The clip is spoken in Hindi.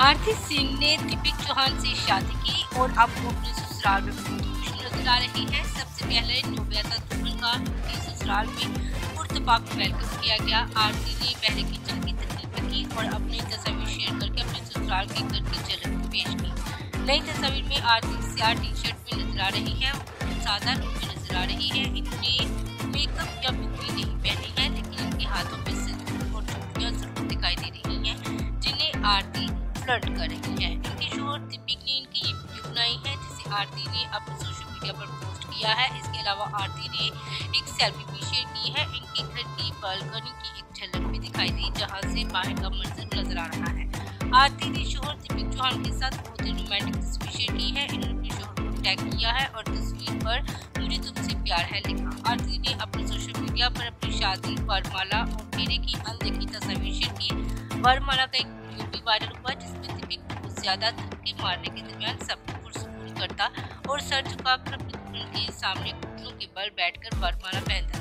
आरती सिंह ने दीपिक चौहान से शादी की और अब वो अपने ससुराल में खुश नज़र आ रही है। सबसे पहले नोबियाता दुल्हन का उनके ससुराल में पुरतपाक वेलकम किया गया। आरती ने पहले की तकलीफ़ की और अपनी तस्वीर शेयर करके अपने ससुराल के घर की झलक पेश की। नई तस्वीर में आरती सियाह टी शर्ट में नज़र आ रही है। सादा रूप में नज़र आ रही है। इनने मेकअप या बिक्री नहीं पहनी है, लेकिन इनके हाथों में सिंदूर और चुटकियाँ ज़रूर दिखाई दे रही हैं, जिन्हें आरती फ्लर्ट कर रही है इनके शोहर दीपिक ने इनकी ये वीडियो बनाई है, जिसे आरती ने अपने सोशल मीडिया पर पोस्ट किया है। इसके अलावा आरती ने एक सेल्फी भी शेयर की है। इनके घर की बालकनी की एक झलक भी दिखाई दी, जहाँ से बाहर का मंजर नज़र आ रहा है। आरती ने शोहर दीपिक चौहान के साथ बहुत ही रोमांटिक तस्वीर शेयर की है। इन्होंने अपने शोहर को टैग किया है और तस्वीर पर मुझे तुमसे प्यार है लिखा। आरती ने अपने सोशल मीडिया पर अपनी शादी, वरमाला और फेरे की अनदेखी तस्वीर शेयर की। वरमाला का एक वीडियो भी वायरल ज़्यादा धक्के मारने के दरमियान सबको पुरसकून करता और सर झुकाकर अपने दुल्हन के सामने घुटनों के बल बैठकर वरमाला पहनता